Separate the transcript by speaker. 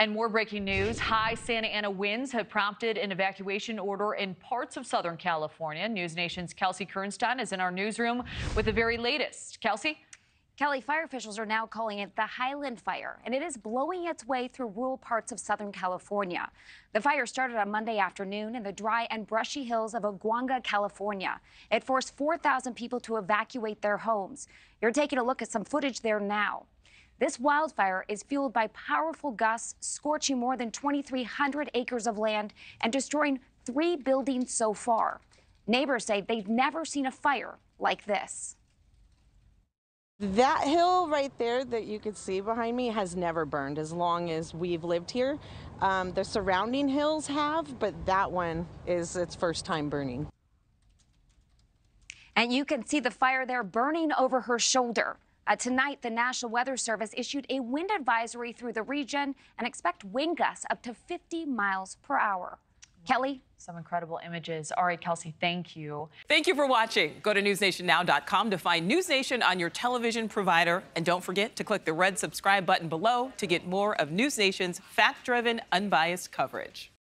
Speaker 1: And more breaking news high Santa Ana winds have prompted an evacuation order in parts of Southern California. News Nation's Kelsey Kernstine is in our newsroom with the very latest. Kelsey?
Speaker 2: Kelly, fire officials are now calling it the Highland Fire, and it is blowing its way through rural parts of Southern California. The fire started on Monday afternoon in the dry and brushy hills of Aguanga, California. It forced 4,000 people to evacuate their homes. You're taking a look at some footage there now. This wildfire is fueled by powerful gusts, scorching more than 2,300 acres of land and destroying three buildings so far. Neighbors say they've never seen a fire like this.
Speaker 3: That hill right there that you could see behind me has never burned as long as we've lived here. Um, the surrounding hills have, but that one is its first time burning.
Speaker 2: And you can see the fire there burning over her shoulder. Uh, tonight, the National Weather Service issued a wind advisory through the region and expect wind gusts up to 50 miles per hour. Kelly?
Speaker 1: Some incredible images. All right, Kelsey, thank you.
Speaker 4: Thank you for watching. Go to newsnationnow.com to find News Nation on your television provider. And don't forget to click the red subscribe button below to get more of News Nation's fact driven, unbiased coverage.